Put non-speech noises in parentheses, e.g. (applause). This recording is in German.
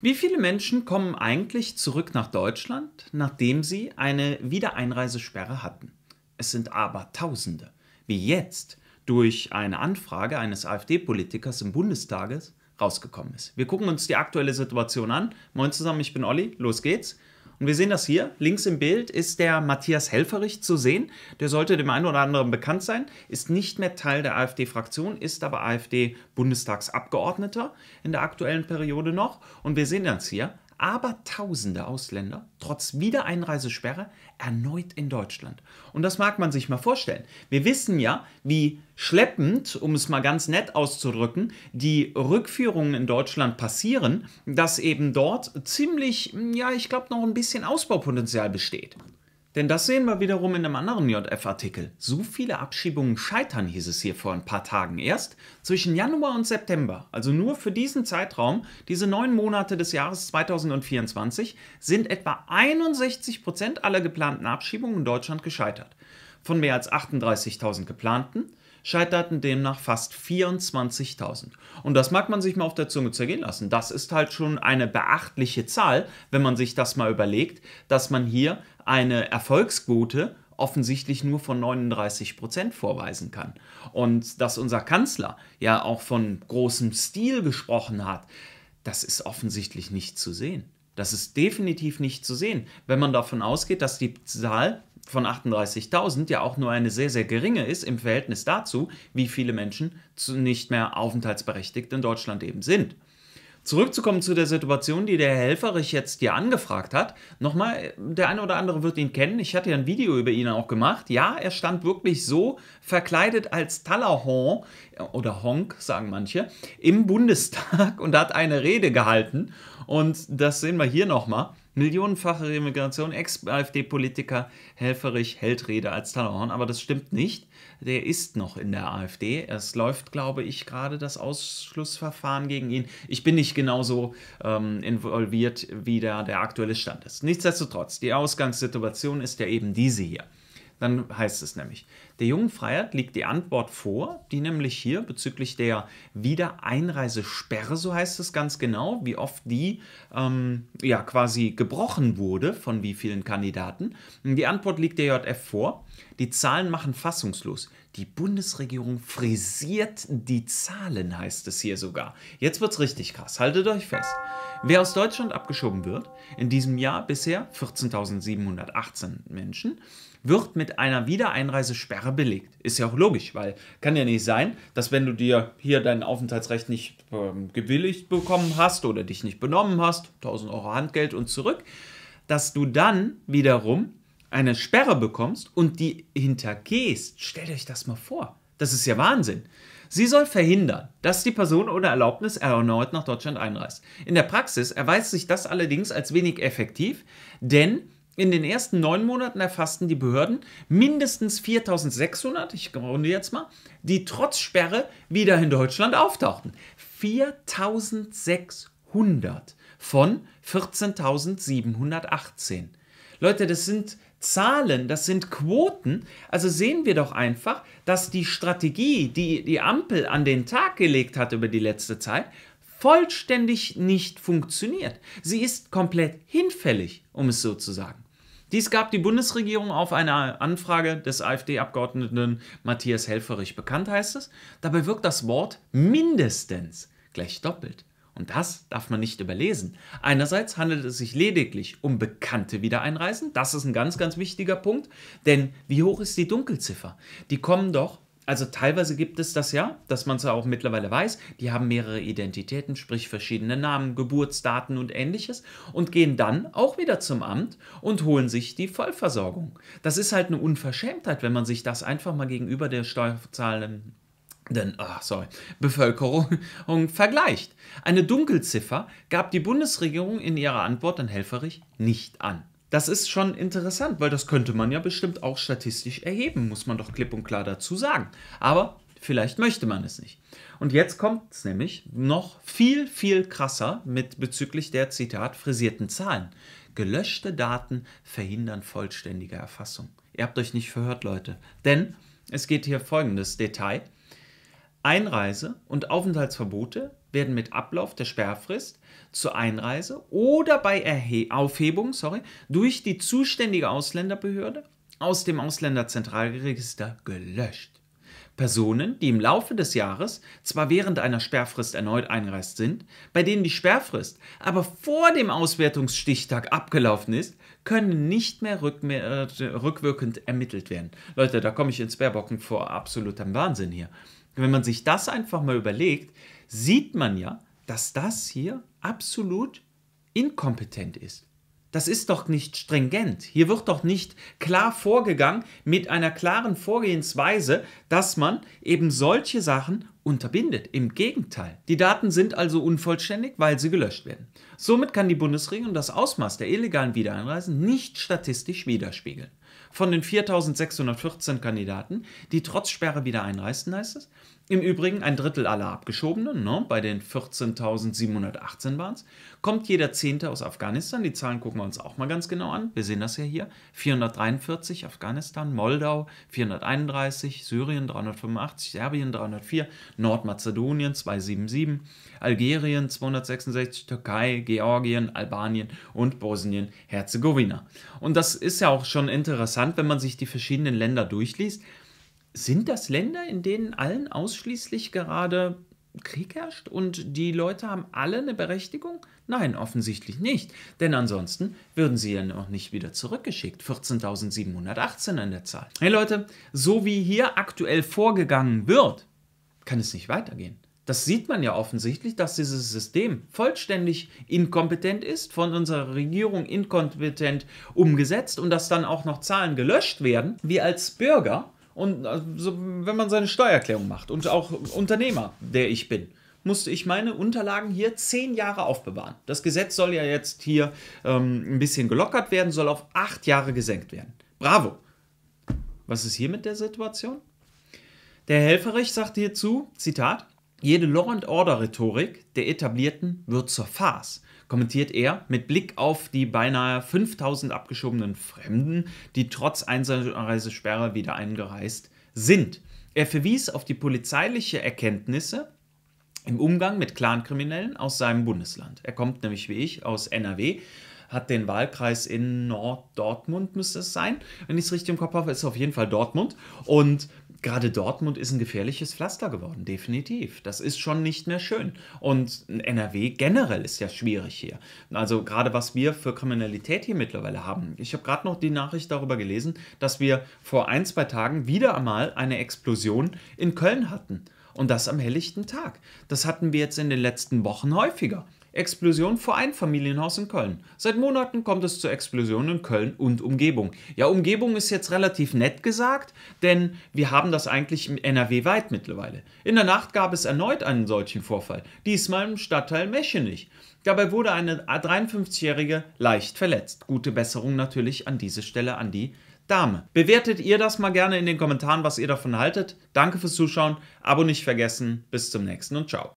Wie viele Menschen kommen eigentlich zurück nach Deutschland, nachdem sie eine Wiedereinreisesperre hatten? Es sind aber Tausende, wie jetzt durch eine Anfrage eines AfD-Politikers im Bundestages rausgekommen ist. Wir gucken uns die aktuelle Situation an. Moin zusammen, ich bin Olli, los geht's. Und wir sehen das hier. Links im Bild ist der Matthias Helferich zu sehen. Der sollte dem einen oder anderen bekannt sein, ist nicht mehr Teil der AfD-Fraktion, ist aber AfD-Bundestagsabgeordneter in der aktuellen Periode noch. Und wir sehen das hier aber tausende Ausländer trotz Wiedereinreisesperre erneut in Deutschland. Und das mag man sich mal vorstellen. Wir wissen ja, wie schleppend, um es mal ganz nett auszudrücken, die Rückführungen in Deutschland passieren, dass eben dort ziemlich, ja, ich glaube, noch ein bisschen Ausbaupotenzial besteht. Denn das sehen wir wiederum in einem anderen JF-Artikel. So viele Abschiebungen scheitern, hieß es hier vor ein paar Tagen erst. Zwischen Januar und September, also nur für diesen Zeitraum, diese neun Monate des Jahres 2024, sind etwa 61 Prozent aller geplanten Abschiebungen in Deutschland gescheitert. Von mehr als 38.000 geplanten scheiterten demnach fast 24.000. Und das mag man sich mal auf der Zunge zergehen lassen. Das ist halt schon eine beachtliche Zahl, wenn man sich das mal überlegt, dass man hier eine Erfolgsquote offensichtlich nur von 39 Prozent vorweisen kann. Und dass unser Kanzler ja auch von großem Stil gesprochen hat, das ist offensichtlich nicht zu sehen. Das ist definitiv nicht zu sehen, wenn man davon ausgeht, dass die Zahl von 38.000 ja auch nur eine sehr, sehr geringe ist im Verhältnis dazu, wie viele Menschen nicht mehr aufenthaltsberechtigt in Deutschland eben sind. Zurückzukommen zu der Situation, die der Helferich jetzt hier angefragt hat. Nochmal, der eine oder andere wird ihn kennen. Ich hatte ja ein Video über ihn auch gemacht. Ja, er stand wirklich so verkleidet als Talahon oder Honk, sagen manche, im Bundestag (laughs) und hat eine Rede gehalten. Und das sehen wir hier nochmal. Millionenfache Remigration, Ex-AfD-Politiker Helferich hält Rede als Talahorn, aber das stimmt nicht. Der ist noch in der AfD. Es läuft, glaube ich, gerade das Ausschlussverfahren gegen ihn. Ich bin nicht genauso ähm, involviert, wie da der aktuelle Stand ist. Nichtsdestotrotz, die Ausgangssituation ist ja eben diese hier. Dann heißt es nämlich, der jungen Freiheit liegt die Antwort vor, die nämlich hier bezüglich der Wiedereinreisesperre, so heißt es ganz genau, wie oft die ähm, ja quasi gebrochen wurde von wie vielen Kandidaten. Die Antwort liegt der JF vor. Die Zahlen machen fassungslos. Die Bundesregierung frisiert die Zahlen, heißt es hier sogar. Jetzt wird's richtig krass. Haltet euch fest. Wer aus Deutschland abgeschoben wird, in diesem Jahr bisher 14.718 Menschen, wird mit einer Wiedereinreisesperre belegt. Ist ja auch logisch, weil kann ja nicht sein, dass wenn du dir hier dein Aufenthaltsrecht nicht ähm, gewilligt bekommen hast oder dich nicht benommen hast, 1000 Euro Handgeld und zurück, dass du dann wiederum eine Sperre bekommst und die hintergehst. Stellt euch das mal vor. Das ist ja Wahnsinn. Sie soll verhindern, dass die Person ohne Erlaubnis erneut nach Deutschland einreist. In der Praxis erweist sich das allerdings als wenig effektiv, denn in den ersten neun Monaten erfassten die Behörden mindestens 4600, ich runde jetzt mal, die trotz Sperre wieder in Deutschland auftauchten. 4600 von 14.718. Leute, das sind Zahlen, das sind Quoten. Also sehen wir doch einfach, dass die Strategie, die die Ampel an den Tag gelegt hat über die letzte Zeit, vollständig nicht funktioniert. Sie ist komplett hinfällig, um es so zu sagen. Dies gab die Bundesregierung auf eine Anfrage des AfD-Abgeordneten Matthias Helferich bekannt, heißt es. Dabei wirkt das Wort mindestens gleich doppelt. Und das darf man nicht überlesen. Einerseits handelt es sich lediglich um bekannte Wiedereinreisen. Das ist ein ganz, ganz wichtiger Punkt. Denn wie hoch ist die Dunkelziffer? Die kommen doch also teilweise gibt es das ja, dass man es auch mittlerweile weiß. Die haben mehrere Identitäten, sprich verschiedene Namen, Geburtsdaten und ähnliches und gehen dann auch wieder zum Amt und holen sich die Vollversorgung. Das ist halt eine Unverschämtheit, wenn man sich das einfach mal gegenüber der steuerzahlenden denn, ach, sorry, Bevölkerung vergleicht. Eine Dunkelziffer gab die Bundesregierung in ihrer Antwort an Helferich nicht an. Das ist schon interessant, weil das könnte man ja bestimmt auch statistisch erheben, muss man doch klipp und klar dazu sagen. Aber vielleicht möchte man es nicht. Und jetzt kommt es nämlich noch viel, viel krasser mit bezüglich der Zitat frisierten Zahlen. Gelöschte Daten verhindern vollständige Erfassung. Ihr habt euch nicht verhört, Leute. Denn es geht hier folgendes Detail. Einreise- und Aufenthaltsverbote werden mit Ablauf der Sperrfrist zur Einreise oder bei Erhe Aufhebung sorry, durch die zuständige Ausländerbehörde aus dem Ausländerzentralregister gelöscht. Personen, die im Laufe des Jahres zwar während einer Sperrfrist erneut eingereist sind, bei denen die Sperrfrist aber vor dem Auswertungsstichtag abgelaufen ist, können nicht mehr äh, rückwirkend ermittelt werden. Leute, da komme ich ins Bärbocken vor absolutem Wahnsinn hier. Wenn man sich das einfach mal überlegt, sieht man ja, dass das hier absolut inkompetent ist. Das ist doch nicht stringent. Hier wird doch nicht klar vorgegangen mit einer klaren Vorgehensweise, dass man eben solche Sachen unterbindet. Im Gegenteil. Die Daten sind also unvollständig, weil sie gelöscht werden. Somit kann die Bundesregierung das Ausmaß der illegalen Wiedereinreisen nicht statistisch widerspiegeln. Von den 4614 Kandidaten, die trotz Sperre wieder einreisten, heißt es, im Übrigen ein Drittel aller Abgeschobenen, ne, bei den 14.718 waren es, kommt jeder Zehnte aus Afghanistan. Die Zahlen gucken wir uns auch mal ganz genau an. Wir sehen das ja hier. 443 Afghanistan, Moldau 431, Syrien 385, Serbien 304, Nordmazedonien 277, Algerien 266, Türkei, Georgien, Albanien und Bosnien-Herzegowina. Und das ist ja auch schon interessant, wenn man sich die verschiedenen Länder durchliest sind das Länder, in denen allen ausschließlich gerade Krieg herrscht und die Leute haben alle eine Berechtigung? Nein, offensichtlich nicht. Denn ansonsten würden sie ja noch nicht wieder zurückgeschickt. 14.718 an der Zahl. Hey Leute, so wie hier aktuell vorgegangen wird, kann es nicht weitergehen. Das sieht man ja offensichtlich, dass dieses System vollständig inkompetent ist, von unserer Regierung inkompetent umgesetzt und dass dann auch noch Zahlen gelöscht werden. Wir als Bürger und also, wenn man seine Steuererklärung macht und auch Unternehmer, der ich bin, musste ich meine Unterlagen hier zehn Jahre aufbewahren. Das Gesetz soll ja jetzt hier ähm, ein bisschen gelockert werden, soll auf acht Jahre gesenkt werden. Bravo! Was ist hier mit der Situation? Der Helferich sagte hierzu, Zitat, jede Law-and-Order-Rhetorik der Etablierten wird zur Farce kommentiert er mit Blick auf die beinahe 5000 abgeschobenen Fremden, die trotz Einreisesperre wieder eingereist sind. Er verwies auf die polizeiliche Erkenntnisse im Umgang mit Clankriminellen aus seinem Bundesland. Er kommt nämlich wie ich aus NRW hat den Wahlkreis in Nord-Dortmund, müsste es sein. Wenn ich es richtig im Kopf habe, ist auf jeden Fall Dortmund. Und gerade Dortmund ist ein gefährliches Pflaster geworden, definitiv. Das ist schon nicht mehr schön. Und NRW generell ist ja schwierig hier. Also gerade was wir für Kriminalität hier mittlerweile haben. Ich habe gerade noch die Nachricht darüber gelesen, dass wir vor ein, zwei Tagen wieder einmal eine Explosion in Köln hatten. Und das am helllichten Tag. Das hatten wir jetzt in den letzten Wochen häufiger. Explosion vor Einfamilienhaus in Köln. Seit Monaten kommt es zu Explosionen in Köln und Umgebung. Ja, Umgebung ist jetzt relativ nett gesagt, denn wir haben das eigentlich im NRW weit mittlerweile. In der Nacht gab es erneut einen solchen Vorfall, diesmal im Stadtteil Meschenich. Dabei wurde eine 53-Jährige leicht verletzt. Gute Besserung natürlich an diese Stelle an die Dame. Bewertet ihr das mal gerne in den Kommentaren, was ihr davon haltet. Danke fürs Zuschauen, Abo nicht vergessen, bis zum nächsten und ciao.